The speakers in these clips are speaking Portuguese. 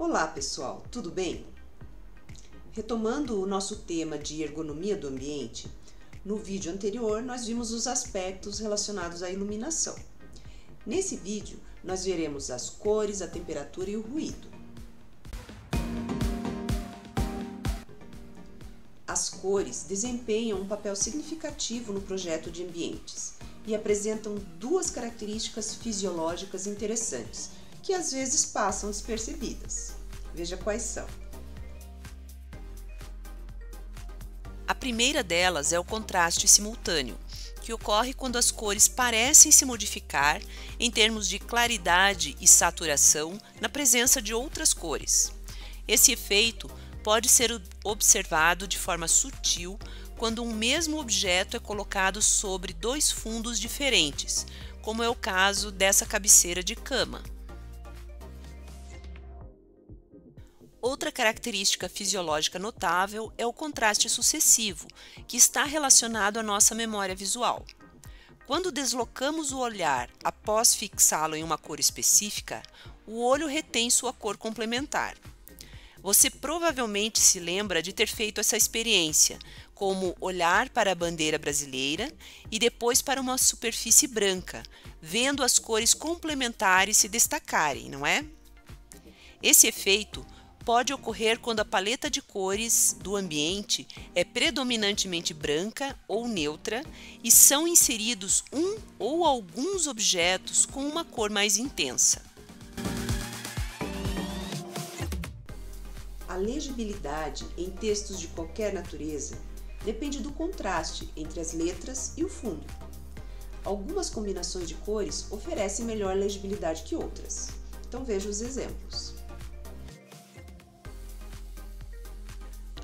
Olá pessoal, tudo bem? Retomando o nosso tema de ergonomia do ambiente, no vídeo anterior nós vimos os aspectos relacionados à iluminação. Nesse vídeo nós veremos as cores, a temperatura e o ruído. As cores desempenham um papel significativo no projeto de ambientes e apresentam duas características fisiológicas interessantes, que às vezes passam despercebidas. Veja quais são. A primeira delas é o contraste simultâneo, que ocorre quando as cores parecem se modificar em termos de claridade e saturação na presença de outras cores. Esse efeito pode ser observado de forma sutil quando um mesmo objeto é colocado sobre dois fundos diferentes, como é o caso dessa cabeceira de cama. Outra característica fisiológica notável é o contraste sucessivo, que está relacionado à nossa memória visual. Quando deslocamos o olhar após fixá-lo em uma cor específica, o olho retém sua cor complementar. Você provavelmente se lembra de ter feito essa experiência, como olhar para a bandeira brasileira e depois para uma superfície branca, vendo as cores complementares se destacarem, não é? Esse efeito pode ocorrer quando a paleta de cores do ambiente é predominantemente branca ou neutra e são inseridos um ou alguns objetos com uma cor mais intensa. A legibilidade em textos de qualquer natureza depende do contraste entre as letras e o fundo. Algumas combinações de cores oferecem melhor legibilidade que outras. Então veja os exemplos.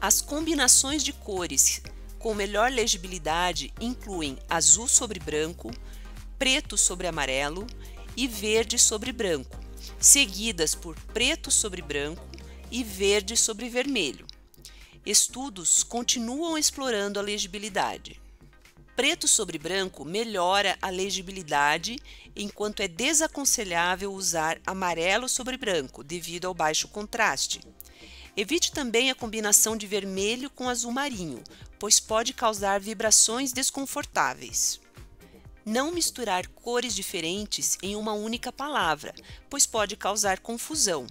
As combinações de cores com melhor legibilidade incluem azul sobre branco, preto sobre amarelo e verde sobre branco, seguidas por preto sobre branco, e verde sobre vermelho. Estudos continuam explorando a legibilidade. Preto sobre branco melhora a legibilidade, enquanto é desaconselhável usar amarelo sobre branco devido ao baixo contraste. Evite também a combinação de vermelho com azul marinho, pois pode causar vibrações desconfortáveis. Não misturar cores diferentes em uma única palavra, pois pode causar confusão.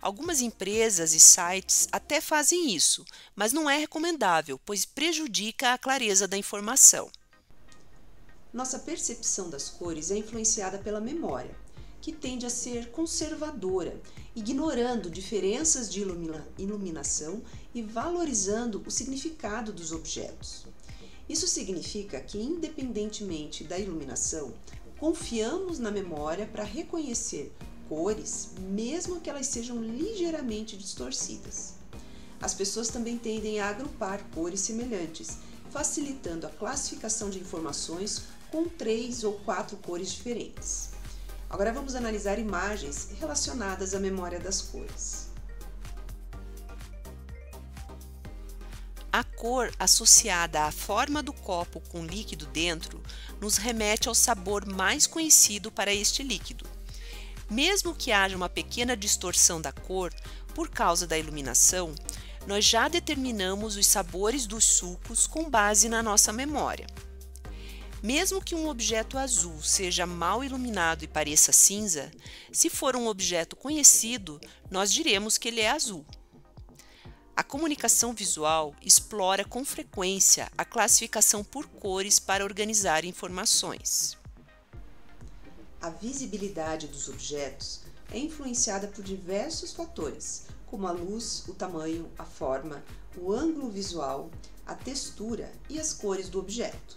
Algumas empresas e sites até fazem isso, mas não é recomendável, pois prejudica a clareza da informação. Nossa percepção das cores é influenciada pela memória, que tende a ser conservadora, ignorando diferenças de ilumina iluminação e valorizando o significado dos objetos. Isso significa que, independentemente da iluminação, confiamos na memória para reconhecer cores, mesmo que elas sejam ligeiramente distorcidas. As pessoas também tendem a agrupar cores semelhantes, facilitando a classificação de informações com três ou quatro cores diferentes. Agora vamos analisar imagens relacionadas à memória das cores. A cor associada à forma do copo com líquido dentro nos remete ao sabor mais conhecido para este líquido, mesmo que haja uma pequena distorção da cor por causa da iluminação, nós já determinamos os sabores dos sucos com base na nossa memória. Mesmo que um objeto azul seja mal iluminado e pareça cinza, se for um objeto conhecido, nós diremos que ele é azul. A comunicação visual explora com frequência a classificação por cores para organizar informações. A visibilidade dos objetos é influenciada por diversos fatores, como a luz, o tamanho, a forma, o ângulo visual, a textura e as cores do objeto.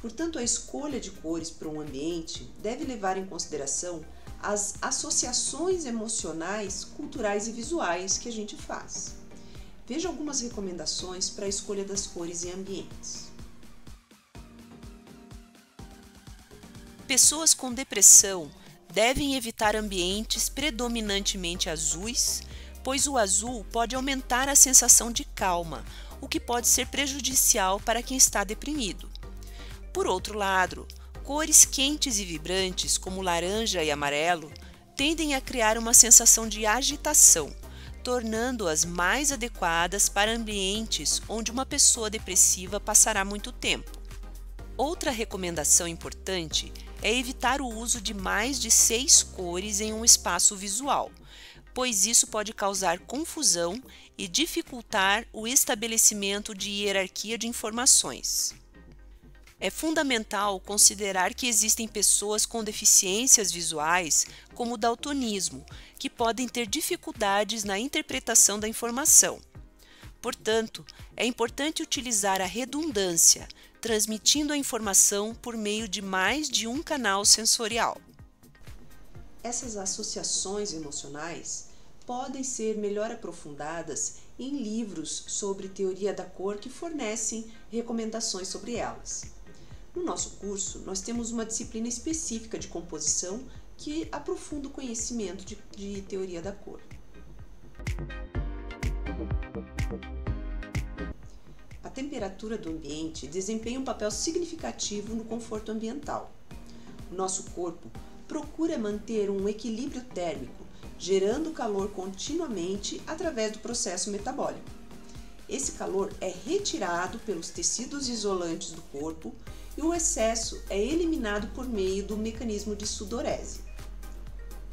Portanto, a escolha de cores para um ambiente deve levar em consideração as associações emocionais, culturais e visuais que a gente faz. Veja algumas recomendações para a escolha das cores em ambientes. Pessoas com depressão devem evitar ambientes predominantemente azuis, pois o azul pode aumentar a sensação de calma, o que pode ser prejudicial para quem está deprimido. Por outro lado, cores quentes e vibrantes, como laranja e amarelo, tendem a criar uma sensação de agitação, tornando-as mais adequadas para ambientes onde uma pessoa depressiva passará muito tempo. Outra recomendação importante é evitar o uso de mais de seis cores em um espaço visual, pois isso pode causar confusão e dificultar o estabelecimento de hierarquia de informações. É fundamental considerar que existem pessoas com deficiências visuais, como o daltonismo, que podem ter dificuldades na interpretação da informação. Portanto, é importante utilizar a redundância, transmitindo a informação por meio de mais de um canal sensorial. Essas associações emocionais podem ser melhor aprofundadas em livros sobre teoria da cor que fornecem recomendações sobre elas. No nosso curso, nós temos uma disciplina específica de composição que aprofunda o conhecimento de, de teoria da cor. A temperatura do ambiente desempenha um papel significativo no conforto ambiental. O nosso corpo procura manter um equilíbrio térmico, gerando calor continuamente através do processo metabólico. Esse calor é retirado pelos tecidos isolantes do corpo e o excesso é eliminado por meio do mecanismo de sudorese.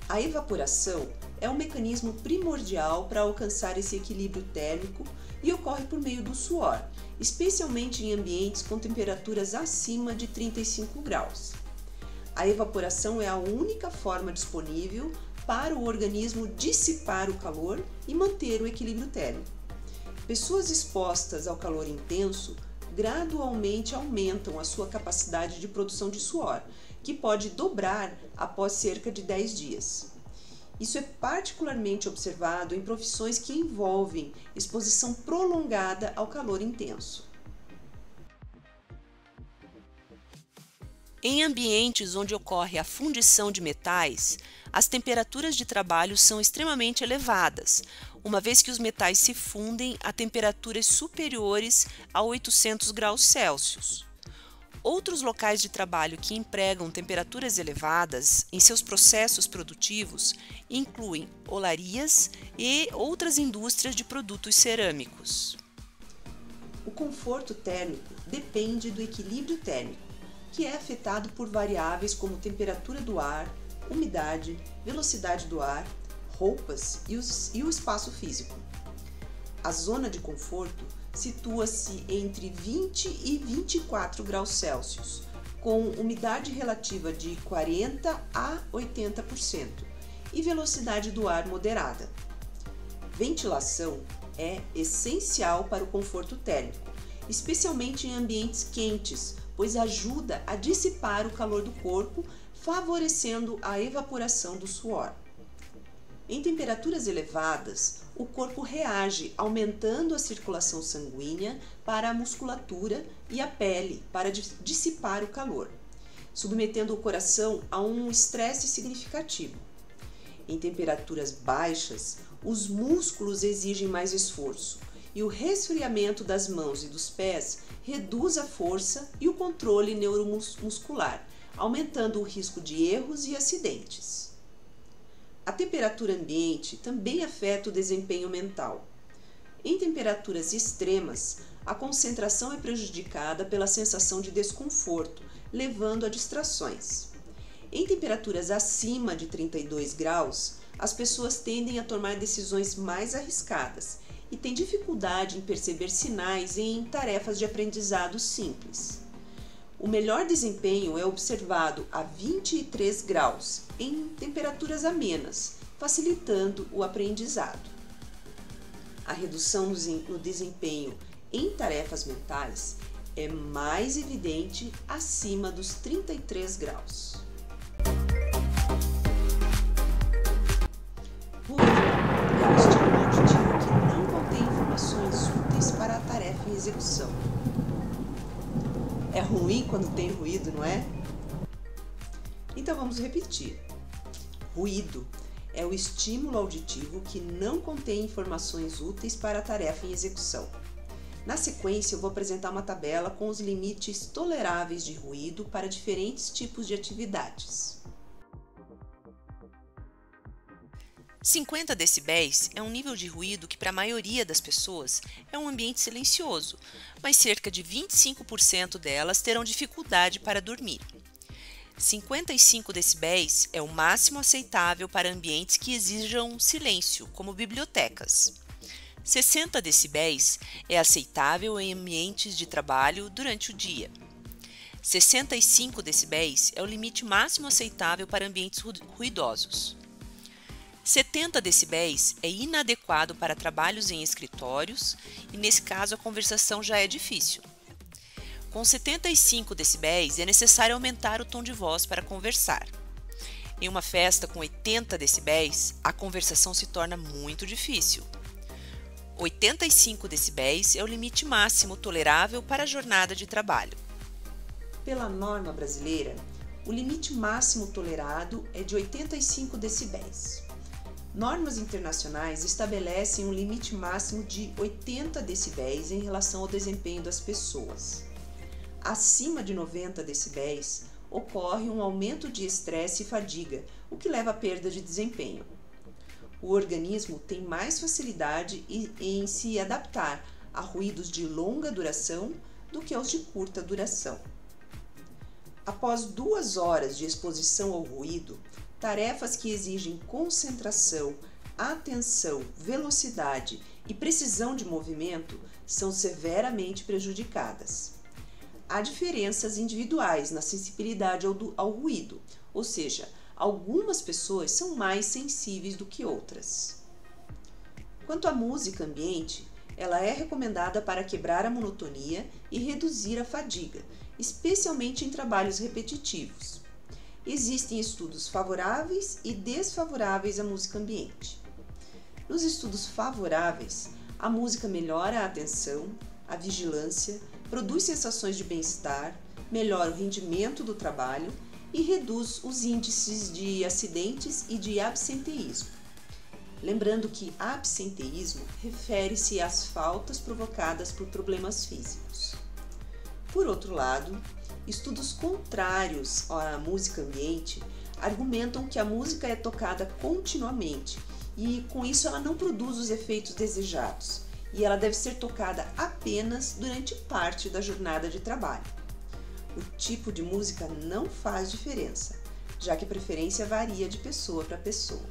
A evaporação é um mecanismo primordial para alcançar esse equilíbrio térmico e ocorre por meio do suor, especialmente em ambientes com temperaturas acima de 35 graus. A evaporação é a única forma disponível para o organismo dissipar o calor e manter o equilíbrio térmico. Pessoas expostas ao calor intenso gradualmente aumentam a sua capacidade de produção de suor, que pode dobrar após cerca de 10 dias. Isso é particularmente observado em profissões que envolvem exposição prolongada ao calor intenso. Em ambientes onde ocorre a fundição de metais, as temperaturas de trabalho são extremamente elevadas, uma vez que os metais se fundem a temperaturas superiores a 800 graus Celsius. Outros locais de trabalho que empregam temperaturas elevadas em seus processos produtivos incluem olarias e outras indústrias de produtos cerâmicos. O conforto térmico depende do equilíbrio térmico, que é afetado por variáveis como temperatura do ar, umidade, velocidade do ar roupas e, os, e o espaço físico. A zona de conforto situa-se entre 20 e 24 graus Celsius, com umidade relativa de 40 a 80% e velocidade do ar moderada. Ventilação é essencial para o conforto térmico, especialmente em ambientes quentes, pois ajuda a dissipar o calor do corpo, favorecendo a evaporação do suor. Em temperaturas elevadas, o corpo reage, aumentando a circulação sanguínea para a musculatura e a pele para dissipar o calor, submetendo o coração a um estresse significativo. Em temperaturas baixas, os músculos exigem mais esforço e o resfriamento das mãos e dos pés reduz a força e o controle neuromuscular, aumentando o risco de erros e acidentes. A temperatura ambiente também afeta o desempenho mental. Em temperaturas extremas, a concentração é prejudicada pela sensação de desconforto, levando a distrações. Em temperaturas acima de 32 graus, as pessoas tendem a tomar decisões mais arriscadas e têm dificuldade em perceber sinais em tarefas de aprendizado simples. O melhor desempenho é observado a 23 graus, em temperaturas amenas, facilitando o aprendizado. A redução no desempenho em tarefas mentais é mais evidente acima dos 33 graus. Execução é ruim quando tem ruído, não é? Então vamos repetir. Ruído é o estímulo auditivo que não contém informações úteis para a tarefa em execução. Na sequência, eu vou apresentar uma tabela com os limites toleráveis de ruído para diferentes tipos de atividades. 50 decibéis é um nível de ruído que para a maioria das pessoas é um ambiente silencioso, mas cerca de 25% delas terão dificuldade para dormir. 55 decibéis é o máximo aceitável para ambientes que exijam silêncio, como bibliotecas. 60 decibéis é aceitável em ambientes de trabalho durante o dia. 65 decibéis é o limite máximo aceitável para ambientes ruidosos. 70 decibéis é inadequado para trabalhos em escritórios e, nesse caso, a conversação já é difícil. Com 75 decibéis, é necessário aumentar o tom de voz para conversar. Em uma festa com 80 decibéis, a conversação se torna muito difícil. 85 decibéis é o limite máximo tolerável para a jornada de trabalho. Pela norma brasileira, o limite máximo tolerado é de 85 decibéis. Normas internacionais estabelecem um limite máximo de 80 decibéis em relação ao desempenho das pessoas. Acima de 90 decibéis, ocorre um aumento de estresse e fadiga, o que leva à perda de desempenho. O organismo tem mais facilidade em se adaptar a ruídos de longa duração do que aos de curta duração. Após duas horas de exposição ao ruído, Tarefas que exigem concentração, atenção, velocidade e precisão de movimento são severamente prejudicadas. Há diferenças individuais na sensibilidade ao, ao ruído, ou seja, algumas pessoas são mais sensíveis do que outras. Quanto à música ambiente, ela é recomendada para quebrar a monotonia e reduzir a fadiga, especialmente em trabalhos repetitivos existem estudos favoráveis e desfavoráveis à música ambiente. Nos estudos favoráveis, a música melhora a atenção, a vigilância, produz sensações de bem-estar, melhora o rendimento do trabalho e reduz os índices de acidentes e de absenteísmo. Lembrando que absenteísmo refere-se às faltas provocadas por problemas físicos. Por outro lado, Estudos contrários à música ambiente argumentam que a música é tocada continuamente e com isso ela não produz os efeitos desejados e ela deve ser tocada apenas durante parte da jornada de trabalho. O tipo de música não faz diferença, já que a preferência varia de pessoa para pessoa.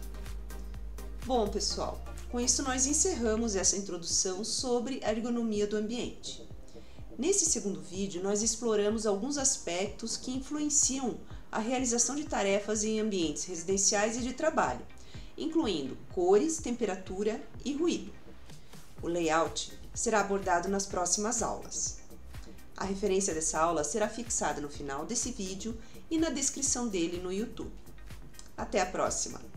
Bom, pessoal, com isso nós encerramos essa introdução sobre a ergonomia do ambiente. Nesse segundo vídeo, nós exploramos alguns aspectos que influenciam a realização de tarefas em ambientes residenciais e de trabalho, incluindo cores, temperatura e ruído. O layout será abordado nas próximas aulas. A referência dessa aula será fixada no final desse vídeo e na descrição dele no YouTube. Até a próxima!